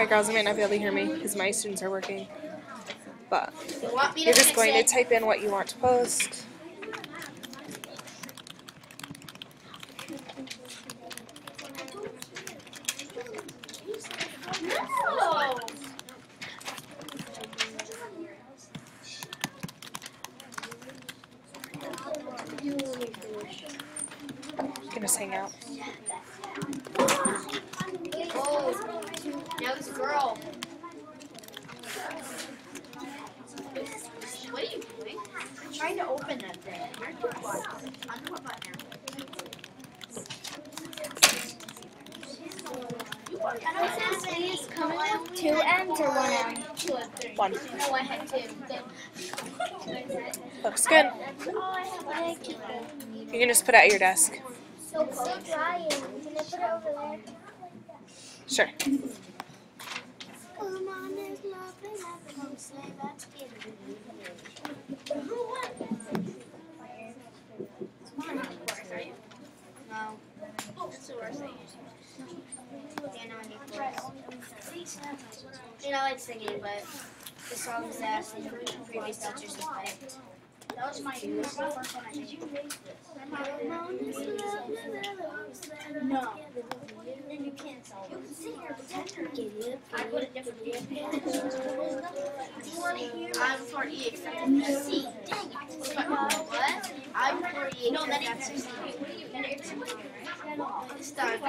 Sorry, girls, you might not be able to hear me because my students are working. But you're just going to type in what you want to post. Hang out. Now this girl. What are you doing? I'm trying to open that thing. Where's the button? Undo what button now? Please come with two M's or one M? One. No, I had two. Looks good. I keep it. You can just put it at your desk. So it's. Can I put it over there? Sure. Who won? No. That's the worst thing. I You know, I like singing, but the songs that the previous teachers have picked. That was my first one I did. No. Then you can't solve it. You can sit here and I'm for E except for C. Dang it. What? I'm for E except for C. This time,